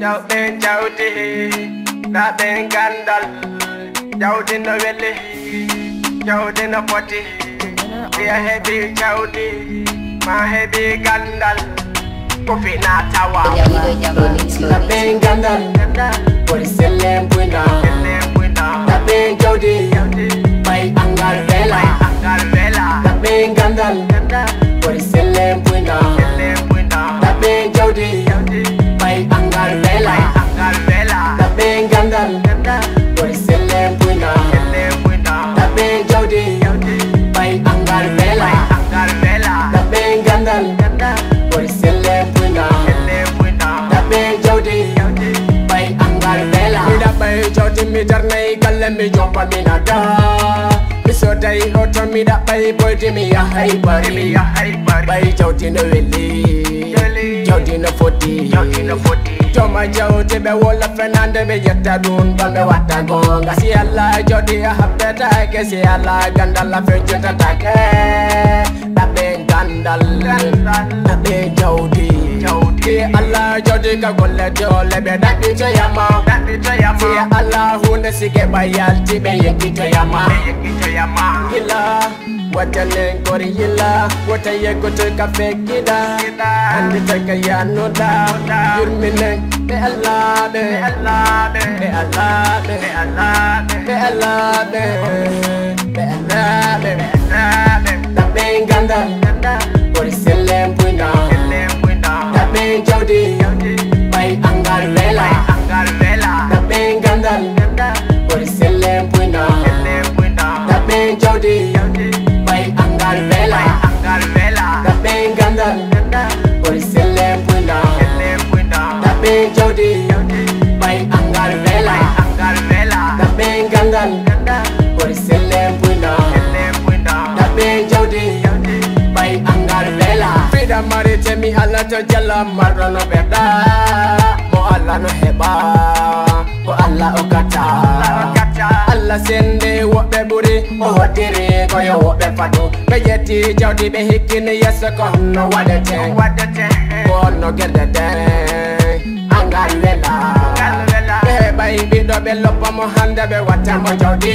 jawɓe jawdi ɗaɓe gandal jawdi no weli jawdi no foti iya heɓi jawdi ma heɓi gandal ko fina tawa ɗaɓe gandal woni sellen buyna ɗaɓe jawdi ɓay angal wela ɗaɓe gandal woni sellen buyna ɗaɓe jawdi ɓay mi darnay galle mi jompa mi nada. Mi soday o tan mi ɗaɓɓay boyde mi yahay bari mi yahay bari ɓay jawdino weli jawdino foti jawdino foti I jawdi ɓe wola fenande ɓe yetta ɗum ɗon ɓe watta gonga si allah joɗi haɓɓetake si allah gandal afe jontatake ɗaɓɓe gandal ɗaɓɓe jawdi Africa gonna do all of that bitch ya ma that bitch ya ma ya Allah na ya ti be yakito ya ma yakito ya ma ila wata ne gori ila wata ye goto ka fe kida andi taka ya no da yurmi ne be Allah be Allah be be Allah be be Allah be be Allah be be Allah be be Allah be da ben ganda Tapenganda, por isso da não jodi Gandharvela Gandharvela Dapen Gandhar Boriselle Puina. Dapen Jodi Bai Gandharvela Gandharvela Dapen Gandhar Boriselle Puina. Dapen Jodi Bai Gandharvela Gandharvela Dapen Gandhar Boriselle Puina. Dapen Jodi Bai Gandharvela Fida Mare Temi Alato Jala Marano Verdad heɓa ko allah okata allah sende woɓɓe ɓuri o hoddiri koyo woɓɓe fatu ɓe ƴetti jawdi ɓe hikkini yesso ko no waɗete ko no gueɗete angal wela ɓe heɓay ɓiɗɗo ɓe loppamo hande ɓe wattamo jawdi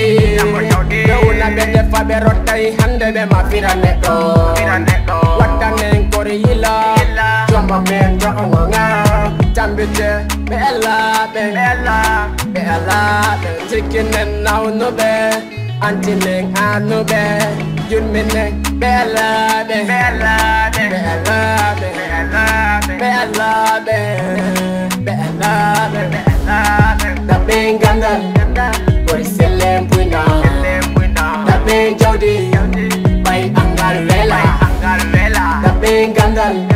ɓe una ɓe defa ɓe rottay hande ɓe ma fira neɗɗo wattanen kori yila jomba men kambite be la be be la be la be chicken nem now no be anti neng a no be yun men neng bella, bella, bella, bella, bella, bella, bella, la be be la be be la be be la be be la da ben ganda